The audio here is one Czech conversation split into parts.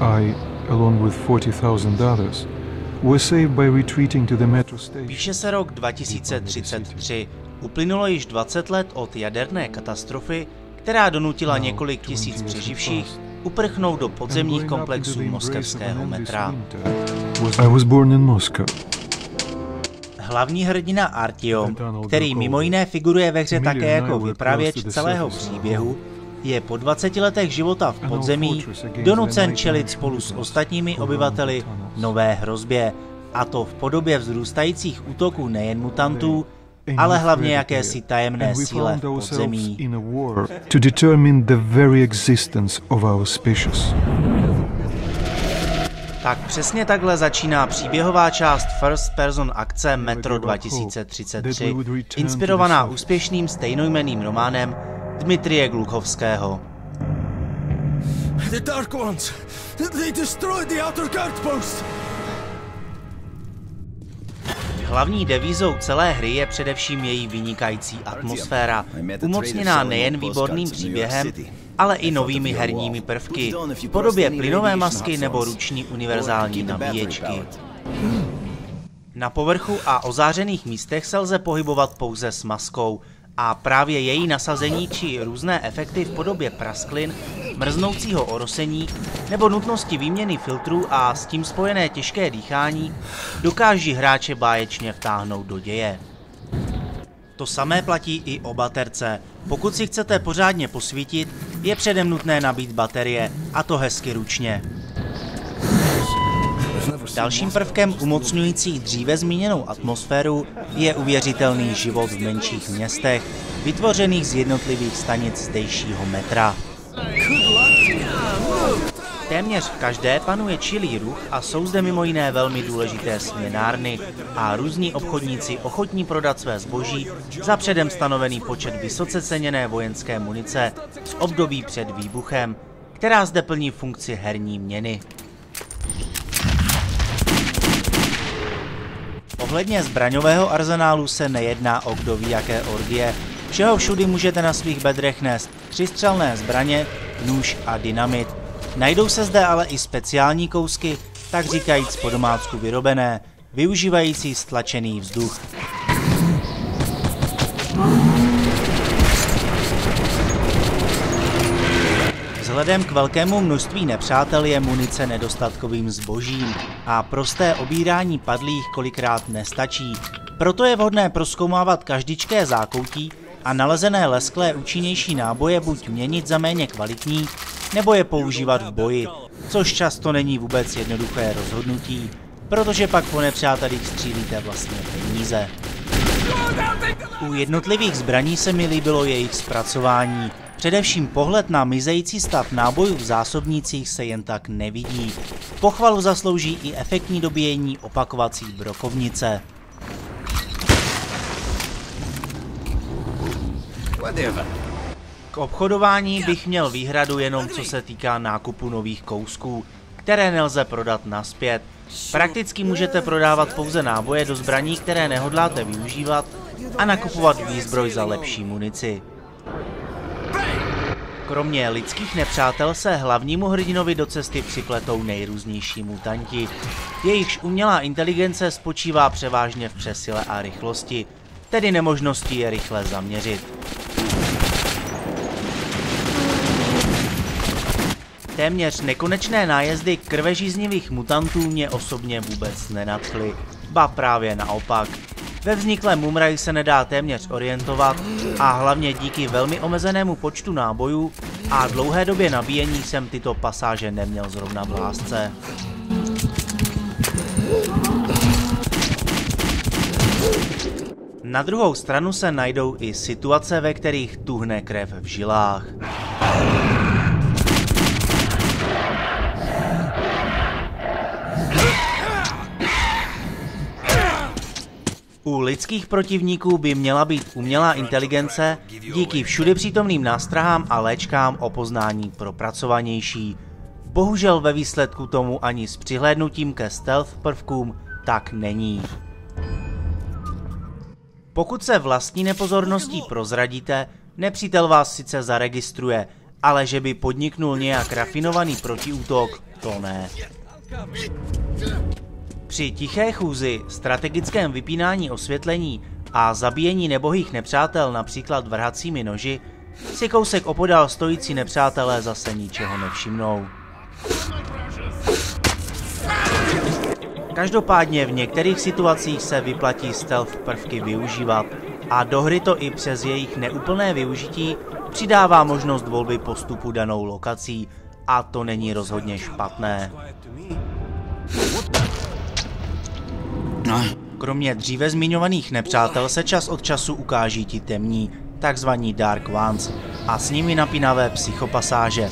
I, along with 40,000 others, were saved by retreating to the metro station. Píše se rok 2033. Uplynulo již 20 let od jaderné katastrofy, která donutila několik tisíc přeživších uprchnout do podzemních komplexů moskevského metra. I was born in Moscow. Hlavní hrdina Artyom, který mimo jiné figuruje ve hře také jako vypravěč celého příběhu, je po 20 letech života v podzemí donucen čelit spolu s ostatními obyvateli nové hrozbě, a to v podobě vzrůstajících útoků nejen mutantů, ale hlavně jakési tajemné síle v podzemí. To determine the very existence of our species. Tak přesně takhle začíná příběhová část First Person akce Metro 2033, inspirovaná úspěšným stejnojmeným románem Dmitrie Gluchovského. The Dark Ones! They destroyed the outer guard post! Hlavní devízou celé hry je především její vynikající atmosféra, umocněná nejen výborným příběhem, ale i novými herními prvky v podobě plynové masky nebo ruční univerzální nabíječky. Na povrchu a ozářených místech se lze pohybovat pouze s maskou a právě její nasazení či různé efekty v podobě prasklin, mrznoucího orosení nebo nutnosti výměny filtrů a s tím spojené těžké dýchání dokáží hráče báječně vtáhnout do děje. To samé platí i o baterce. Pokud si chcete pořádně posvítit, je předem nutné nabít baterie, a to hezky ručně. Dalším prvkem umocňující dříve zmíněnou atmosféru je uvěřitelný život v menších městech, vytvořených z jednotlivých stanic zdejšího metra. Téměř v každé panuje čilý ruch a jsou zde mimo jiné velmi důležité směnárny a různí obchodníci ochotní prodat své zboží za předem stanovený počet vysoce ceněné vojenské munice z období před výbuchem, která zde plní funkci herní měny. Ohledně zbraňového arzenálu se nejedná o kdo ví jaké orgie. Všeho všudy můžete na svých bedrech nést třistřelné zbraně, nůž a dynamit. Najdou se zde ale i speciální kousky, tak říkajíc po domácku vyrobené, využívající stlačený vzduch. Vzhledem k velkému množství nepřátel je munice nedostatkovým zbožím a prosté obírání padlých kolikrát nestačí. Proto je vhodné proskoumávat každičké zákoutí a nalezené lesklé účinnější náboje buď měnit za méně kvalitní, nebo je používat v boji, což často není vůbec jednoduché rozhodnutí, protože pak po nepřátelích střílíte vlastně peníze. U jednotlivých zbraní se mi líbilo jejich zpracování, Především pohled na mizející stav nábojů v zásobnících se jen tak nevidí. Pochvalu zaslouží i efektní dobíjení opakovací brokovnice. K obchodování bych měl výhradu jenom co se týká nákupu nových kousků, které nelze prodat naspět. Prakticky můžete prodávat pouze náboje do zbraní, které nehodláte využívat a nakupovat výzbroj za lepší munici. Kromě lidských nepřátel se hlavnímu hrdinovi do cesty připletou nejrůznější mutanti. Jejichž umělá inteligence spočívá převážně v přesile a rychlosti, tedy nemožnosti je rychle zaměřit. Téměř nekonečné nájezdy krvežíznivých mutantů mě osobně vůbec nenadchly, ba právě naopak. Ve vzniklém Mumrai se nedá téměř orientovat a hlavně díky velmi omezenému počtu nábojů a dlouhé době nabíjení jsem tyto pasáže neměl zrovna v lásce. Na druhou stranu se najdou i situace, ve kterých tuhne krev v žilách. U lidských protivníků by měla být umělá inteligence díky všude přítomným nástrahám a léčkám o poznání propracovanější. Bohužel ve výsledku tomu ani s přihlédnutím ke stealth prvkům tak není. Pokud se vlastní nepozorností prozradíte, nepřítel vás sice zaregistruje, ale že by podniknul nějak rafinovaný protiútok, to ne. Při tiché chůzi, strategickém vypínání osvětlení a zabíjení nebohých nepřátel například vrhacími noži, si kousek opodál stojící nepřátelé zase ničeho nevšimnou. Každopádně v některých situacích se vyplatí stealth prvky využívat a do hry to i přes jejich neúplné využití přidává možnost volby postupu danou lokací a to není rozhodně špatné. Kromě dříve zmiňovaných nepřátel se čas od času ukáží ti temní, takzvaní Dark Ones, a s nimi napínavé psychopasáže,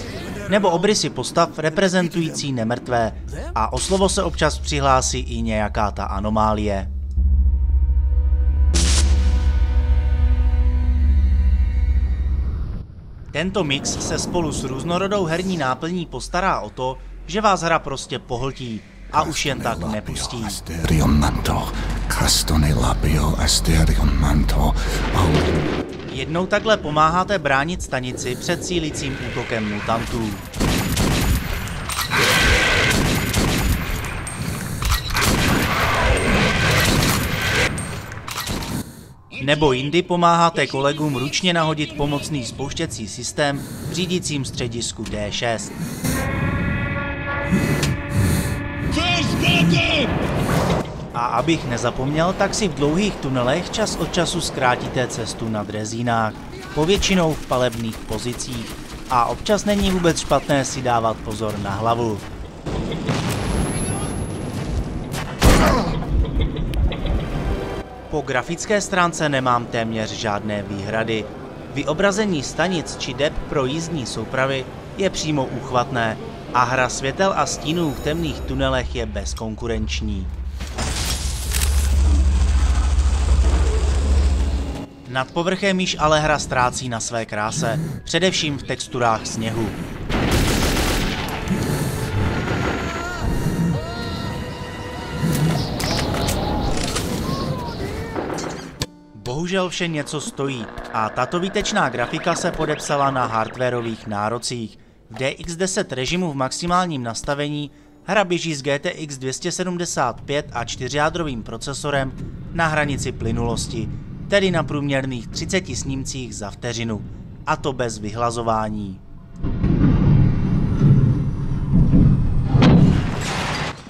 nebo obrysy postav reprezentující nemrtvé a o slovo se občas přihlásí i nějaká ta anomálie. Tento mix se spolu s různorodou herní náplní postará o to, že vás hra prostě pohltí a už jen tak nepustí. Jednou takhle pomáháte bránit stanici před cílicím útokem mutantů. Nebo jindy pomáháte kolegům ručně nahodit pomocný spouštěcí systém v řídícím středisku D6. A abych nezapomněl, tak si v dlouhých tunelech čas od času zkrátíte cestu na drezínách, povětšinou v palebných pozicích. A občas není vůbec špatné si dávat pozor na hlavu. Po grafické stránce nemám téměř žádné výhrady. Vyobrazení stanic či dep pro jízdní soupravy je přímo uchvatné a hra světel a stínů v temných tunelech je bezkonkurenční. Nad povrchem již ale hra ztrácí na své kráse, především v texturách sněhu. Bohužel vše něco stojí a tato výtečná grafika se podepsala na hardwareových nárocích. V DX10 režimu v maximálním nastavení hra běží s GTX 275 a 4-jádrovým procesorem na hranici plynulosti, tedy na průměrných 30 snímcích za vteřinu, a to bez vyhlazování.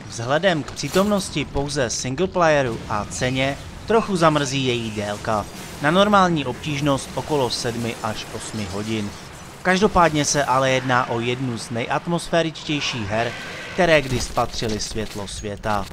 Vzhledem k přítomnosti pouze singleplayeru a ceně trochu zamrzí její délka, na normální obtížnost okolo 7 až 8 hodin. Každopádně se ale jedná o jednu z nejatmosféričtějších her, které kdy spatřily světlo světa.